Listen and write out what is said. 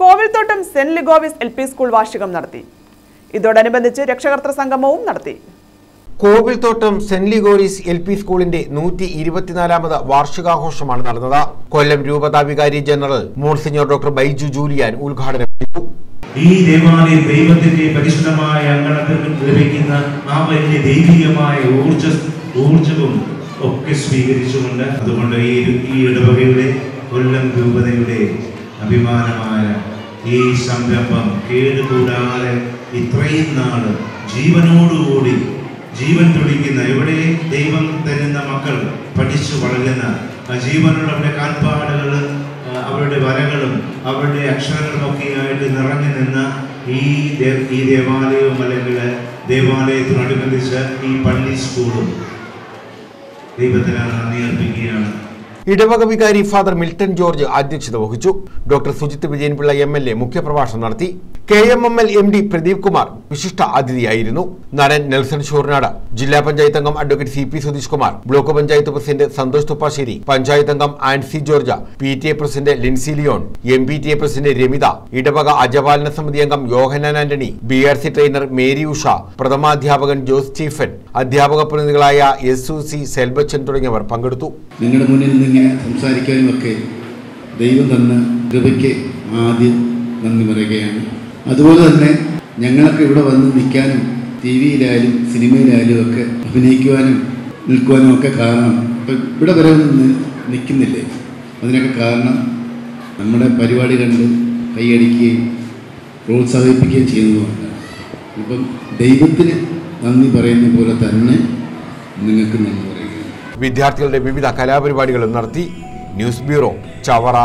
Kovilthottam saint Ligoris L P school വാർഷികം നടത്തി. ഇതോടനുബന്ധിച്ച് രക്ഷകർത്തൃ സംഗമവും നടത്തി. Kovilthottam saint Ligoris L P സ്കൂളിന്റെ നൂറ്റി ഇരുപത്തിനാലാമത് വാർഷികാഘോഷമാണ് നടന്നത്. കൊല്ലം രൂപതാ വികാരി general monsignor doctor Baiju Julian ഉദ്ഘാടനം ചെയ്തു. ഈ ദേവാലയ ദൈവത്തിന്റെ പരിശുദ്ധമായ അങ്കണത്തിൽ ലഭിക്കുന്ന ആ വലിയ ദൈവികമായ ഊർജ ഊർജവും ഒക്കെ സ്വീകരിച്ചുകൊണ്ട് അതുകൊണ്ട് ഈ ഈ ഇടവകയുടെ കൊല്ലം രൂപതയുടെ അഭിമാനമായ ഈ സംരംഭം കേടുകൂടാതെ ഇത്രയും നാൾ ജീവനോടുകൂടി ജീവൻ തുടിക്കുന്ന എവിടെ ദൈവം തരുന്ന മക്കൾ പഠിച്ചു വളരുന്ന ജീവനുള്ള അവരുടെ കാൽപ്പാടുകൾ അവരുടെ വരകളും അവരുടെ അക്ഷരങ്ങളും ഒക്കെ ആയിട്ട് നിറഞ്ഞു നിന്ന ഈ ഈ ദേവാലയവും അല്ലെങ്കിൽ ദേവാലയത്തിനോടനുബന്ധിച്ച് ഈ പള്ളി സ്കൂളും ദൈവത്തിനാണ് നന്ദി അർപ്പിക്കുകയാണ്. ഇടവക വികാരി ഫാദർ മിൽട്ടൺ ജോർജ് അധ്യക്ഷത വഹിച്ചു. Doctor Sujith Vijayanpillai M L A മുഖ്യപ്രഭാഷണം നടത്തി. K M M L M D Pradeep Kumar വിശിഷ്ട അതിഥിയായിരുന്നു. നടൻ നെൽസൺ ഷൂർനാട് ജില്ലാ പഞ്ചായത്ത് അംഗം advocate C P Sudheesh Kumar block panchayat president Santhosh Thuppassery panchayat അംഗം Ancy George P T A president Lincy Leon M P T A president Ramitha ഇടവക അജപാലന സമിതി അംഗം Yohannan Antony B R C trainer Mary Usha പ്രഥമാധ്യാപകൻ Jose Stephen അധ്യാപക പ്രതിനിധികളായ S U C Selbachan തുടങ്ങിയവർ പങ്കെടുത്തു. നിങ്ങളുടെ മുന്നിൽ നിന്നിങ്ങനെ സംസാരിക്കാനുമൊക്കെ ദൈവം തന്ന കൃപയ്ക്ക് ആദ്യം നന്ദി പറയുകയാണ്. അതുപോലെ തന്നെ ഞങ്ങളൊക്കെ ഇവിടെ വന്ന് നിൽക്കാനും ടി വിയിലായാലും സിനിമയിലായാലും ഒക്കെ അഭിനയിക്കുവാനും നിൽക്കുവാനും ഒക്കെ കാരണം ഇപ്പം ഇവിടെ വരെ ഒന്നും നിൽക്കുന്നില്ലേ? അതിനൊക്കെ കാരണം നമ്മുടെ പരിപാടി കണ്ട് കൈയടിക്കുകയും പ്രോത്സാഹിപ്പിക്കുകയും ചെയ്യുന്നതുകൊണ്ട്. ഇപ്പം ദൈവത്തിന് നന്ദി പറയുന്ന പോലെ തന്നെ നിങ്ങൾക്ക് നന്ദി പറയുക വിദ്യാർത്ഥികളുടെ വിവിധ കലാപരിപാടികളും നടത്തി ന്യൂസ് ബ്യൂറോ ചവറ